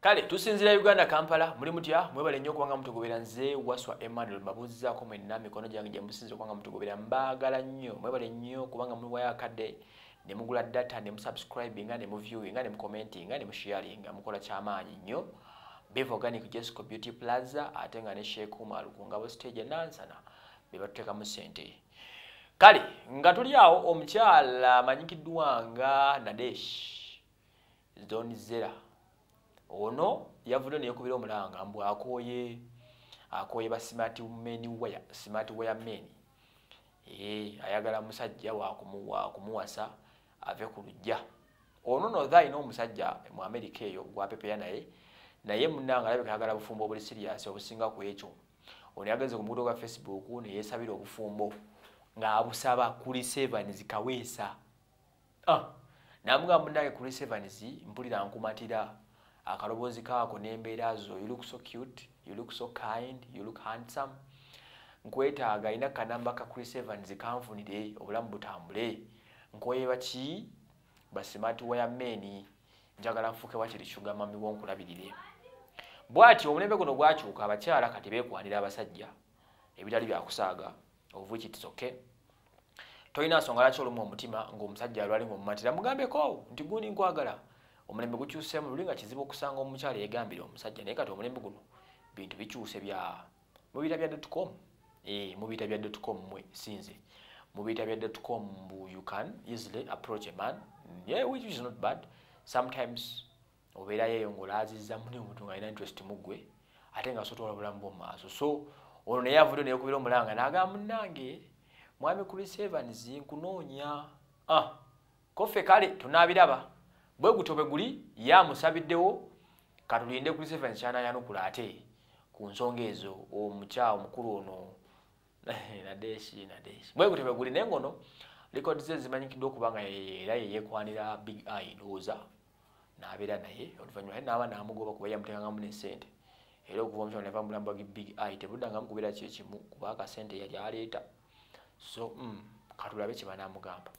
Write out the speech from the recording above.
kale tusinzira uganda kampala muli mutya? Mwebale nnyo okubanga mutugobera nze waswa emmanuel mbabuuzizaako mwenna mikono gyange gye musinzira okubanga mutugobera mbaagala nnyo. Mwebale nnyo kubanga muliwayo akadde ne mugula data ne musubscribinga ne muviewinga ne mucommentinga ne musharinga. Mukola kyamaanyi nnyo. Bev organic jesco beauty plaza ate nga ne sheekumalu ku ngabo stage nansana be batuteekamu ssente. Kale nga tuli awo omukyala amanyikiddwa nga nadesh zoni zera ono yavudde neyekubira omulanga mbu akooye akooye ba smart men wire smart wire men. Ee ayagala musajja wakumuwasa ave ku lujja ono nothe alina omusajja mu amerika eyo gwapepeya naye naye munanga alabika ayagala bufumbo obuli sirias obusinga ku ekyo. Ono yageze ku mukuto gwa facebook neyesabira obufumbo ng'abusaba kuli sevens kaweesa ah, namugamba munange kuli sevens mpulira nkumatira akaloboozi kaako n'embeera zo you look so cute you look so kind you look handsome. Nkwetaaga alina kanamba ka chris evans kanfunire obulamu butambule. Nkoyeba ki? Basimati wayameni njagala nfuuke wakiri shuga mami wonkulabirire. Bw'ati omulembe guno gwakyuka abakyala kati beekwanira abasajja ebitali byakusaaga ovukitisoke tolina nsonga lwaki olumu omutima ng'omusajja alwali ngaomumatira mugambeko nti gundi nkwagala omulembe gukyuseemu luli nga kizibu okusanga omukyala yegambire omusajja naye kati omulembe guno bintu bikyuse bya mubiyita bya dotcom e, mubiyita bya dotcom mwe sinze mubiyita bya dotcom you can easily approach a man yeah, which is not bad. Sometimes obeerayo eyo ngaolaaziza muni omuntu nga alina interest muggwe ate nga sotola obulamu bwomumaaso so ono naye avudde neyekubira omulanga naagamba munange mwami chris evans nkunoonya ah, koffe kale tunaabiraba bwe guto bwe guli yamusabiddewo katulinde chris evans kyanayanukula ate ku nsonga ezo omukyawo omukulu ono. Nadeshi nadeshi bwe guto bwe guli naye ngono likodi ze zimanyikiddwa okuba nga era yeyekwanira big eye ndowooza n'abeera naye oluvannyuma naye naaba namugoba kuba yamuteekangamu nesente era okuva omukyalo neva mulamu bwa big eye tebuddangamu kubeera kyekimu kuba akasente yali aleeta. So mm, katulabe kye banaamugamba